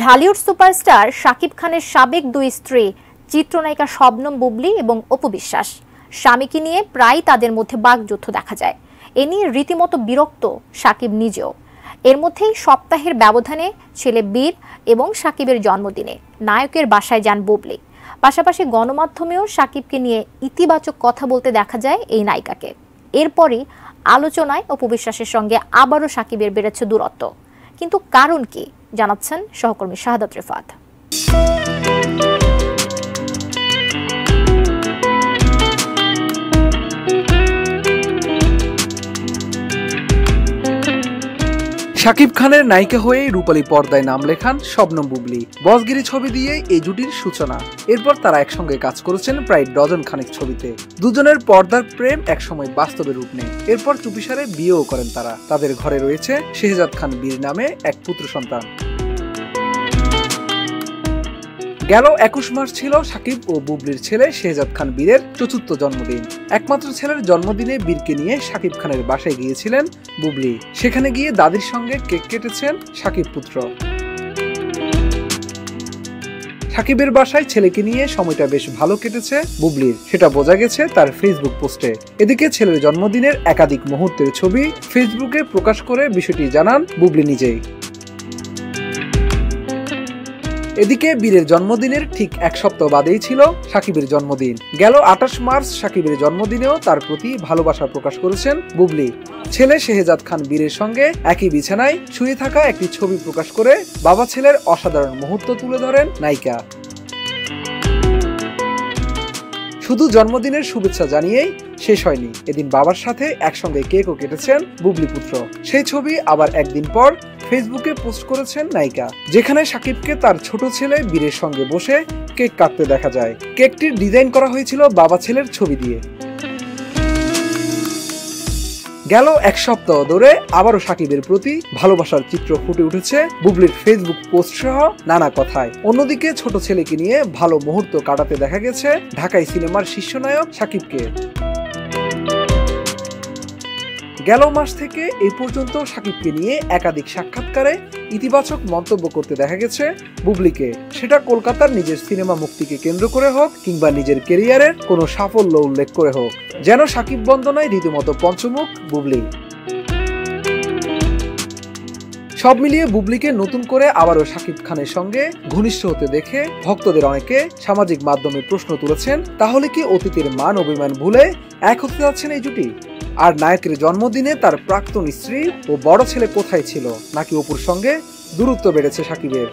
Dhallywood superstar Shakib খানের সাবেক দুই স্ত্রী চিত্রনায়িকা শবনম বুবলি এবং অপু বিশ্বাস। স্বামীকে নিয়ে প্রায় তাদের মধ্যে বাগযুদ্ধ দেখা যায়। এ নিয়ে রীতিমতো বিরক্ত সাকিব নিজেও। এর মধ্যেই সপ্তাহের ব্যবধানে ছেলে বীর এবং সাকিবের জন্মদিনে নায়কের বাসায় যান বুবলি। পাশাপাশি গণমাধ্যমেও সাকিবকে নিয়ে ইতিবাচক কথা বলতে দেখা যায় এই নায়িকাকে। এরপরই আলোচনায় অপবিশ্বাসের সঙ্গে আবারও সাকিবের বেড়েছে দূরত্ব। কিন্তু কারণ কি? জানাচ্ছেন সহকর্মী শাহাদাত রেফাত। শাকিব খানের নায়িকা হয়ে রূপালী পর্দায় নাম লেখান শবনম বুবলি। বসগিরি ছবি দিয়ে এই জুটির সূচনা। এরপর তারা একসঙ্গে কাজ করেছেন প্রায় ডজন খানেক ছবিতে। দুজনের পর্দার প্রেম একসময় বাস্তবে রূপ নেয়। এরপর চুপিসারে বিয়েও করেন তারা। তাদের ঘরে রয়েছে শেহজাদ খান বীর নামে এক পুত্র সন্তান। গেল একুশ মাস ছিল সাকিব ও বুবলির ছেলে শেহজাদ খান বীরের চতুর্থ জন্মদিন। একমাত্র ছেলের জন্মদিনে বীরকে নিয়ে সাকিব খানের বাসায় গিয়েছিলেন বুবলি। সেখানে গিয়ে দাদির সঙ্গে কেক কেটেছেন সাকিব পুত্র। সাকিবের বাসায় ছেলেকে নিয়ে সময়টা বেশ ভালো কেটেছে বুবলির সেটা বোঝা গেছে তার ফেসবুক পোস্টে। এদিকে ছেলের জন্মদিনের একাধিক মুহূর্তের ছবি ফেসবুকে প্রকাশ করে বিষয়টি জানান বুবলি নিজেই। এদিকে বীরের জন্মদিনের ঠিক এক সপ্তাহ বাদেই ছিল সাকিবের জন্মদিন। গেল আঠাশ মার্চ সাকিবের জন্মদিনেও তার প্রতি ভালোবাসা প্রকাশ করেছেন বুবলি। ছেলে শেহজাদ খান বীরের সঙ্গে একই বিছানায় শুয়ে থাকা একটি ছবি প্রকাশ করে বাবা ছেলের অসাধারণ মুহূর্ত তুলে ধরেন নায়িকা। শুধু জন্মদিনের শুভেচ্ছা জানিয়েই শেষ হয়নি। এদিন বাবার সাথে একসঙ্গে কেকও কেটেছেন বুবলি পুত্র। সেই ছবি আবার একদিন পর ফেসবুকে পোস্ট করেছেন নায়িকা, যেখানে সাকিবকে তার ছোট ছেলে বীরের সঙ্গে বসে কেক কাটতে দেখা যায়। কেকটির ডিজাইন করা হয়েছিল বাবা ছেলের ছবি দিয়ে। গেল এক সপ্তাহ ধরে আবারও সাকিবের প্রতি ভালোবাসার চিত্র ফুটে উঠেছে বুবলির ফেসবুক পোস্ট সহ নানা কথায়। অন্যদিকে ছোট ছেলেকে নিয়ে ভালো মুহূর্ত কাটাতে দেখা গেছে ঢাকাই সিনেমার শীর্ষ নায়ক সাকিবকে। গেল মাস থেকে এই পর্যন্ত সাকিবকে নিয়ে একাধিক সাক্ষাৎকারে ইতিবাচক মন্তব্য করতে দেখা গেছে বুবলিকে। সেটা কলকাতার নিজের সিনেমা মুক্তিকে কেন্দ্র করে হোক কিংবা নিজের কেরিয়ারের কোনো সাফল্য উল্লেখ করে হোক। যেন সাকিব বন্দনায় রীতিমতো পঞ্চমুখ বুবলি। সব মিলিয়ে বুবলিকে নতুন করে আবারও শাকিব খানের সঙ্গে ঘনিষ্ঠ হতে দেখে ভক্তদের অনেকে সামাজিক মাধ্যমে প্রশ্ন তুলেছেন, তাহলে কি অতীতের মান অভিমান ভুলে এক হতে যাচ্ছেন এই জুটি? আর নায়কের জন্মদিনে তার প্রাক্তন স্ত্রী ও বড় ছেলে কোথায় ছিল? নাকি অপুর সঙ্গে দূরত্ব বেড়েছে সাকিবের?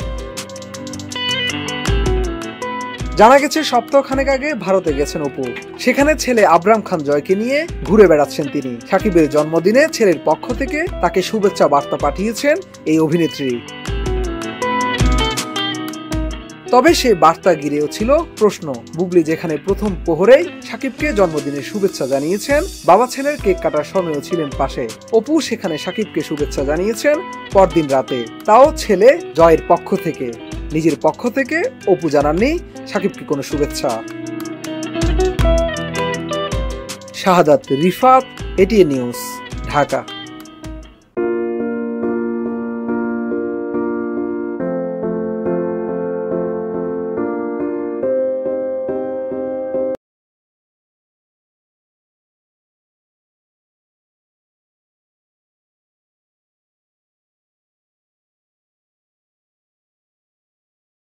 জানা গেছে, সপ্তাহখানেক আগে ভারতে গেছেন অপু। সেখানে ছেলে আবরাম খান জয়কে নিয়ে ঘুরে বেড়াচ্ছেন তিনি। সাকিবের জন্মদিনে ছেলের পক্ষ থেকে তাকে শুভেচ্ছা বার্তা পাঠিয়েছেন এই অভিনেত্রী। তবে সে বার্তা গিরেও ছিল প্রশ্ন। বুবলি যেখানে প্রথম প্রহরেই সাকিবকে জন্মদিনের শুভেচ্ছা জানিয়েছেন, বাবা ছেলের কেক কাটার সময়ও ছিলেন পাশে। অপু সেখানে সাকিবকে শুভেচ্ছা জানিয়েছেন পরদিন রাতে। তাও ছেলে জয়ের পক্ষ থেকে। নিজের পক্ষ থেকে অপু জানাননি সাকিবকে কোনো শুভেচ্ছা। Shahadat Rifat ATA news Dhaka.